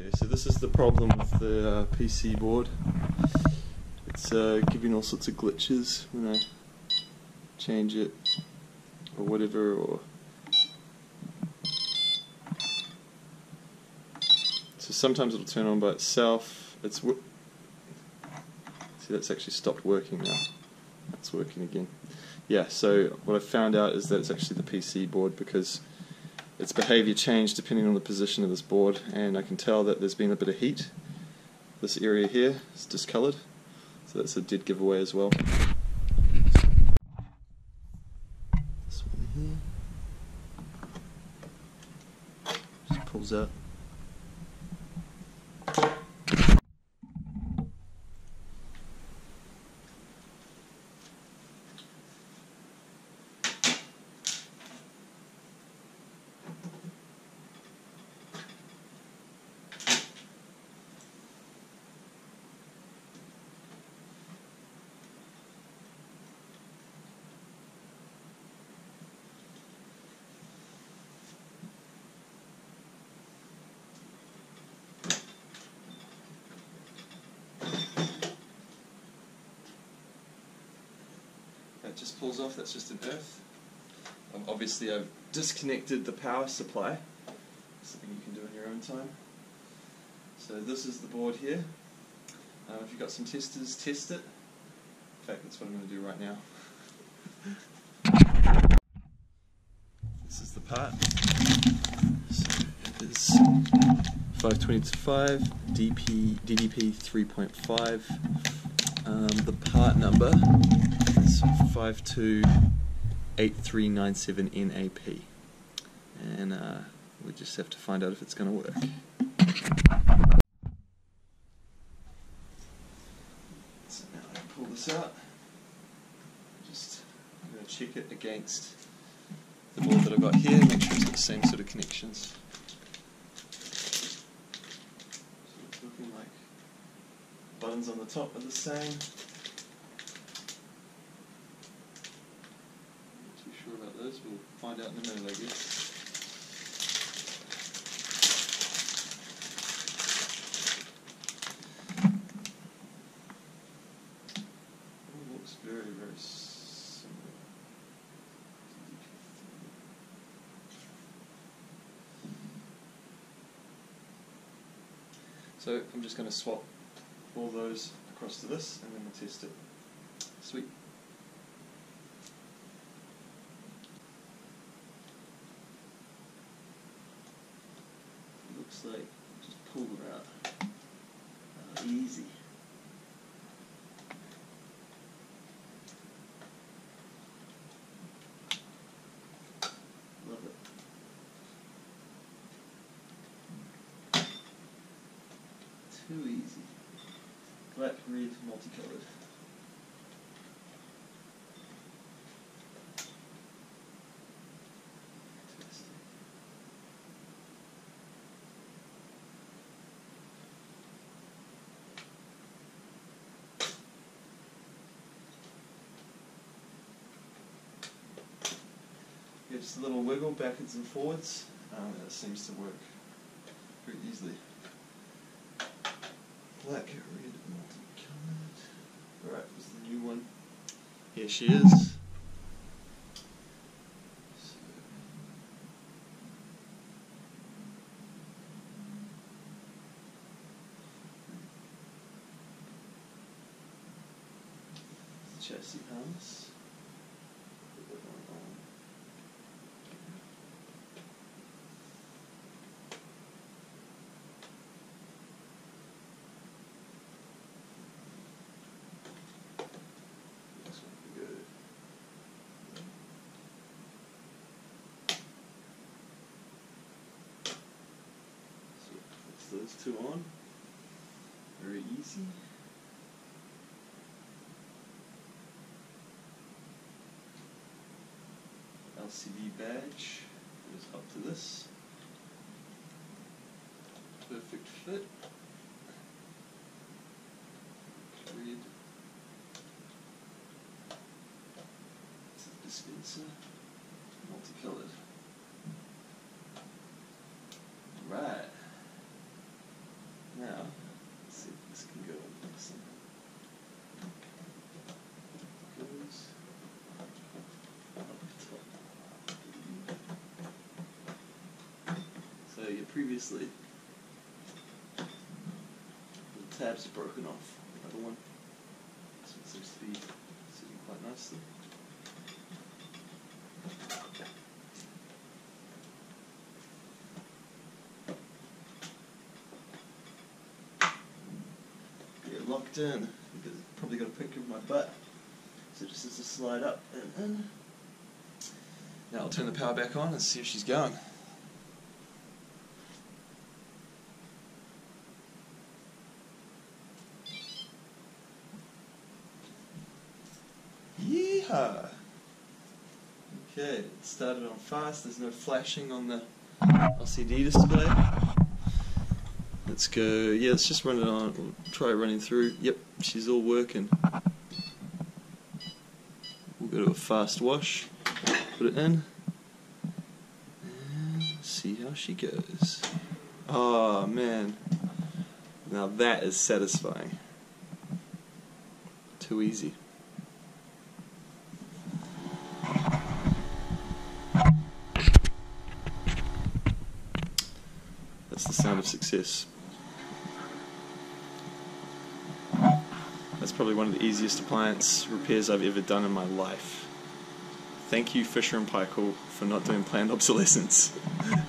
Okay, so this is the problem with the uh, PC board. It's uh, giving all sorts of glitches when I change it or whatever, or so sometimes it'll turn on by itself. It's see that's actually stopped working now. That's working again. Yeah. So what I found out is that it's actually the PC board because its behavior changed depending on the position of this board, and I can tell that there's been a bit of heat. This area here is discolored, so that's a dead giveaway as well. This one here just pulls out. Just pulls off, that's just an earth. Um, obviously I've disconnected the power supply. Something you can do in your own time. So this is the board here. Um, if you've got some testers, test it. In fact, that's what I'm going to do right now. This is the part. So it is 520 to 5, DP, DDP 3.5. Um, the part number is 528397NAP. And uh, we just have to find out if it's going to work. So now I pull this out. Just I'm going to check it against the board that I've got here, make sure it's got the same sort of connections. So it's looking like buttons on the top are the same. Not too sure about those, we'll find out in a minute, I guess. Looks very, very similar. So I'm just going to swap all those across to this and then we'll test it. Sweet. Looks like just pull them out. Uh, easy. Love it. Too easy. Black, red, multicolored. Just a little wiggle backwards and forwards, um, and it seems to work pretty easily. Black, red, multicolored. Alright, was the new one. Here she is. Chassis harness. Put that one on. This one will be good. So puts those two on. Very easy. LCD badge goes up to this. Perfect fit. Red. It's a dispenser. Multicolored. Right. You previously. The tabs are broken off. Another one. This one seems to be sitting quite nicely. Get locked in. Because probably got a picture of my butt. So just as to slide up and in. Now I'll turn the power back on and see if she's going. Okay, it started on fast, there's no flashing on the LCD display. Let's go, yeah, let's just run it on, we'll try running through. Yep, she's all working. We'll go to a fast wash, put it in, and see how she goes. Oh man, now that is satisfying. Too easy. Of success. That's probably one of the easiest appliance repairs I've ever done in my life. Thank you, Fisher and Paykel, for not doing planned obsolescence.